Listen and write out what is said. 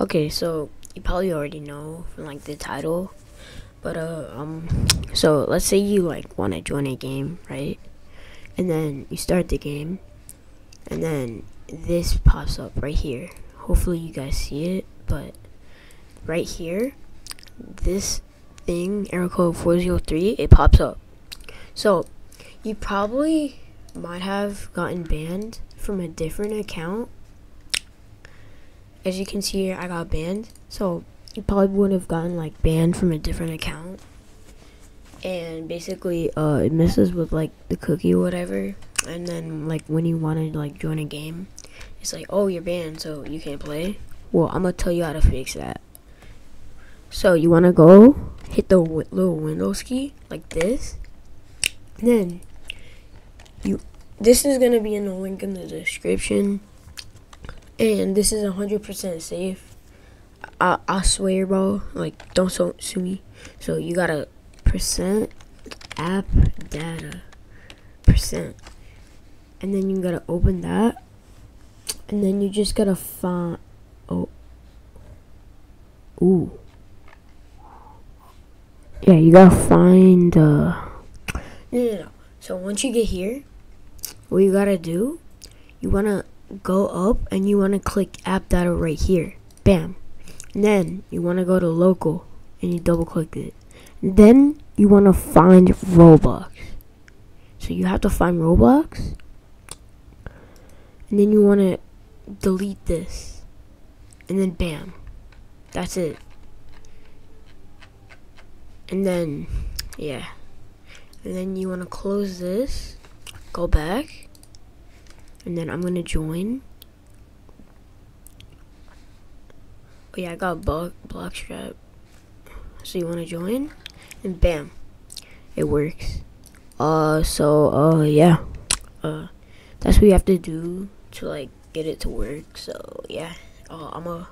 Okay, so you probably already know from like the title, but uh, um, so let's say you like want to join a game, right? And then you start the game, and then this pops up right here. Hopefully you guys see it, but right here, this thing, error code 403, it pops up. So you probably might have gotten banned from a different account as you can see here, I got banned. So you probably wouldn't have gotten like banned from a different account. And basically, uh, it messes with like the cookie or whatever. And then like when you want to like join a game, it's like, oh, you're banned, so you can't play. Well, I'm gonna tell you how to fix that. So you wanna go hit the little Windows key like this. And then you, this is gonna be in the link in the description and this is 100% safe. I, I swear, bro. Like, don't so, sue me. So you gotta percent app data percent, and then you gotta open that, and then you just gotta find. Oh, ooh. Yeah, you gotta find. Uh, no, no, no. So once you get here, what you gotta do, you wanna go up and you want to click app data right here. Bam. And then you want to go to local and you double click it. And then you want to find Roblox. So you have to find Roblox. And then you want to delete this. And then bam. That's it. And then, yeah. And then you want to close this. Go back and then I'm gonna join. Oh yeah, I got block Bloxstrap. So you wanna join? And bam, it works. Uh, so uh, yeah, uh, that's what you have to do to like get it to work. So yeah, uh, I'm a.